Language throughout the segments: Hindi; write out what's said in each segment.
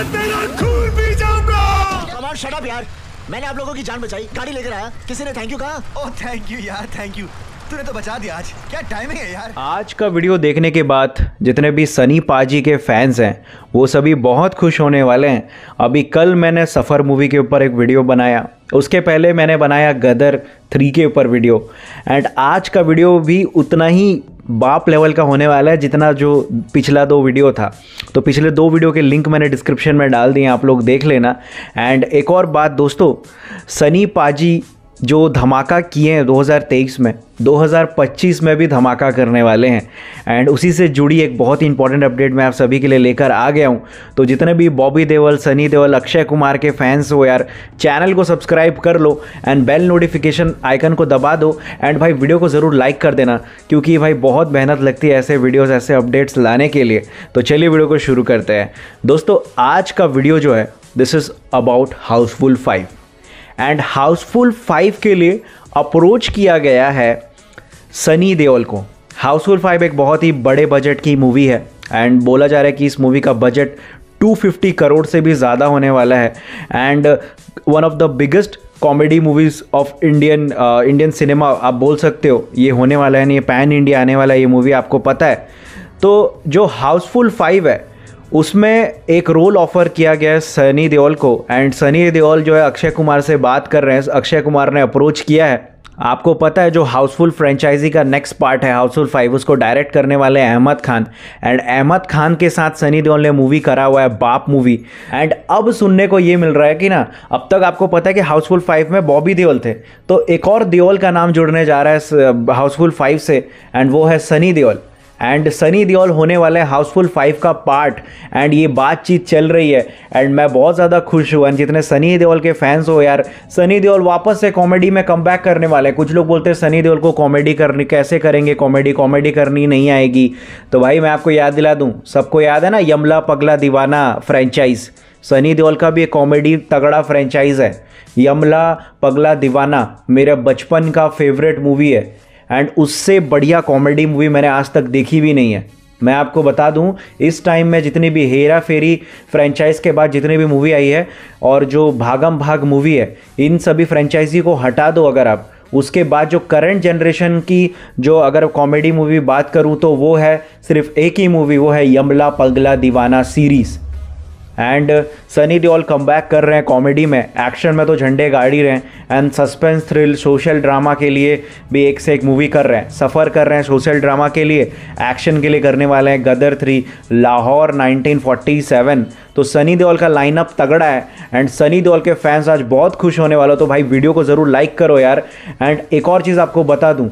मैं तेरा खून पी जाऊँगा शट अप यार मैंने आप लोगों की जान बचाई। गाड़ी लेकर आया। किसी ने थैंक यू कहा? ओह थैंक यू यार थैंक यू तूने तो बचा दिया आज। क्या टाइमिंग है यार आज का वीडियो देखने के बाद जितने भी सनी पाजी के फैंस हैं वो सभी बहुत खुश होने वाले हैं। अभी कल मैंने सफ़र मूवी के ऊपर एक वीडियो बनाया। उसके पहले मैंने बनाया गदर थ्री के ऊपर वीडियो एंड आज का वीडियो भी उतना ही बाप लेवल का होने वाला है, जितना जो पिछला दो वीडियो था। तो पिछले दो वीडियो के लिंक मैंने डिस्क्रिप्शन में डाल दिए, आप लोग देख लेना। एंड एक और बात दोस्तों, सनी पाजी जो धमाका किए हैं 2023 में 2025 में भी धमाका करने वाले हैं। एंड उसी से जुड़ी एक बहुत ही इंपॉर्टेंट अपडेट मैं आप सभी के लिए लेकर आ गया हूँ। तो जितने भी बॉबी देवल सनी देवल अक्षय कुमार के फैंस हो यार चैनल को सब्सक्राइब कर लो एंड बेल नोटिफिकेशन आइकन को दबा दो। एंड भाई वीडियो को ज़रूर लाइक कर देना, क्योंकि भाई बहुत मेहनत लगती है ऐसे वीडियोज़ ऐसे अपडेट्स लाने के लिए। तो चलिए वीडियो को शुरू करते हैं। दोस्तों, आज का वीडियो जो है this is about Housefull five and Housefull five के लिए अप्रोच किया गया है सनी देओल को। हाउसफुल फाइव एक बहुत ही बड़े बजट की मूवी है एंड बोला जा रहा है कि इस मूवी का बजट 250 करोड़ से भी ज़्यादा होने वाला है and one of the biggest comedy movies of Indian Indian cinema आप बोल सकते हो, ये होने वाला है ये पैन इंडिया आने वाला है, ये मूवी आपको पता है। तो जो हाउसफुल फाइव है उसमें एक रोल ऑफ़र किया गया है सनी देओल को। एंड सनी देओल जो है अक्षय कुमार से बात कर रहे हैं। अक्षय कुमार ने अप्रोच किया है। आपको पता है जो हाउसफुल फ्रेंचाइजी का नेक्स्ट पार्ट है हाउसफुल फाइव उसको डायरेक्ट करने वाले हैं अहमद खान। एंड अहमद खान के साथ सनी देओल ने मूवी करा हुआ है, बाप मूवी एंड अब सुनने को ये मिल रहा है कि ना, अब तक आपको पता है कि हाउसफुल फाइव में बॉबी देओल थे। तो एक और देओल का नाम जुड़ने जा रहा है हाउसफुल फाइव से एंड वो है सनी देओल। एंड सनी देओल होने वाले हाउसफुल फाइव का पार्ट एंड ये बातचीत चल रही है. एंड मैं बहुत ज़्यादा खुश हूँ। एंड जितने सनी देओल के फैंस हो यार सनी देओल वापस से कॉमेडी में कम करने वाले हैं। कुछ लोग बोलते हैं सनी देओल को कॉमेडी करनी, कैसे करेंगे कॉमेडी कॉमेडी करनी नहीं आएगी। तो भाई मैं आपको याद दिला दूँ। सबको याद है ना यमला पगला दीवाना फ्रेंचाइज सनी देओल का भी एक कॉमेडी तगड़ा फ्रेंचाइज है। यमला पगला दीवाना मेरा बचपन का फेवरेट मूवी है। एंड उससे बढ़िया कॉमेडी मूवी मैंने आज तक देखी भी नहीं है। मैं आपको बता दूँ, इस टाइम में जितनी भी हेरा फेरी फ्रेंचाइज के बाद जितनी भी मूवी आई है, और जो भागम भाग मूवी है, इन सभी फ्रेंचाइजी को हटा दो अगर आप। उसके बाद जो करंट जनरेशन की जो अगर कॉमेडी मूवी बात करूँ तो वो है सिर्फ़ एक ही मूवी वो है Yamla Pagla Deewana series and Sunny Deol come back कर रहे हैं कॉमेडी में। एक्शन में तो झंडे गाड़ ही रहे हैं। And suspense thrill social drama के लिए भी एक से एक मूवी कर रहे हैं। सफ़र कर रहे हैं सोशल ड्रामा के लिए। एक्शन के लिए करने वाले हैं गदर थ्री लाहौर 1947 तो सनी देओल का लाइनअप तगड़ा है। एंड सनी देओल के फैंस आज बहुत खुश होने वाला तो भाई वीडियो को ज़रूर लाइक करो यार। एंड एक और चीज़ आपको बता दूँ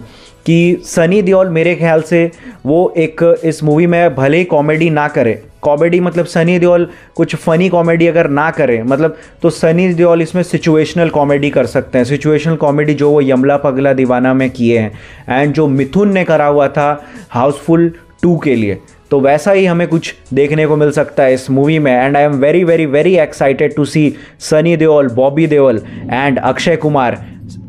कि सनी देओल मेरे ख्याल से वो एक इस मूवी में भले ही कॉमेडी ना करे। कॉमेडी मतलब सनी देओल कुछ फ़नी कॉमेडी अगर ना करे मतलब तो सनी देओल इसमें सिचुएशनल कॉमेडी कर सकते हैं। सिचुएशनल कॉमेडी जो वो यमला पगला दीवाना में किए हैं। एंड जो मिथुन ने करा हुआ था हाउसफुल टू के लिए। तो वैसा ही हमें कुछ देखने को मिल सकता है इस मूवी में। And I am very very very excited to see Sunny Deol, Bobby Deol and Akshay Kumar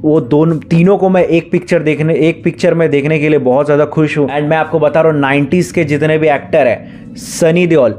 वो दोनों तीनों को मैं एक पिक्चर देखने एक पिक्चर में देखने के लिए बहुत ज़्यादा खुश हूँ। एंड मैं आपको बता रहा हूँ नाइन्टीज़ के जितने भी एक्टर हैं, सनी देओल,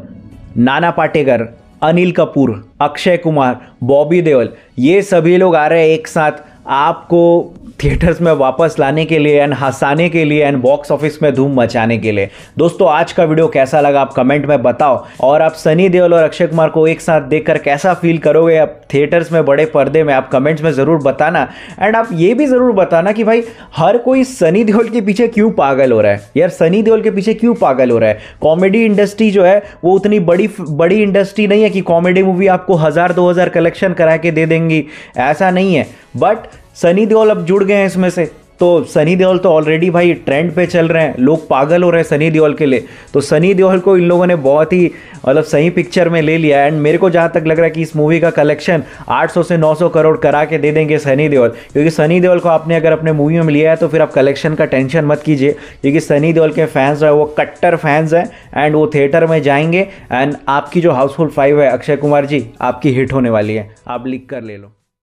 नाना पाटेकर, अनिल कपूर, अक्षय कुमार, बॉबी देओल, ये सभी लोग आ रहे हैं एक साथ। आपको थिएटर्स में वापस लाने के लिए एंड हंसाने के लिए एंड बॉक्स ऑफ़िस में धूम मचाने के लिए। दोस्तों, आज का वीडियो कैसा लगा आप कमेंट में बताओ। और आप सनी देओल और अक्षय कुमार को एक साथ देखकर कैसा फील करोगे आप थिएटर्स में बड़े पर्दे में, आप कमेंट्स में ज़रूर बताना। एंड आप ये भी ज़रूर बताना कि भाई, हर कोई सनी देओल के पीछे क्यों पागल हो रहा है? यार, सनी देओल के पीछे क्यों पागल हो रहा है? कॉमेडी इंडस्ट्री जो है, वो उतनी बड़ी बड़ी इंडस्ट्री नहीं है कि कॉमेडी मूवी आपको हज़ार, दो हज़ार कलेक्शन करा के दे देंगी। ऐसा नहीं है। बट सनी देओल अब जुड़ गए हैं इसमें से। तो सनी देओल तो ऑलरेडी भाई ट्रेंड पे चल रहे हैं। लोग पागल हो रहे हैं सनी देओल के लिए। तो सनी देओल को इन लोगों ने बहुत ही मतलब सही पिक्चर में ले लिया एंड मेरे को जहाँ तक लग रहा है कि इस मूवी का कलेक्शन 800 से 900 करोड़ करा के दे देंगे सनी देओल। क्योंकि सनी देओल को आपने अगर अपने मूवी में लिया है तो फिर आप कलेक्शन का टेंशन मत कीजिए। क्योंकि सनी देओल के फैंस हैं, वो कट्टर फैंस हैं। एंड वो थिएटर में जाएँगे। एंड आपकी जो हाउसफुल फाइव है, अक्षय कुमार जी, आपकी हिट होने वाली है। आप लिख कर ले लो।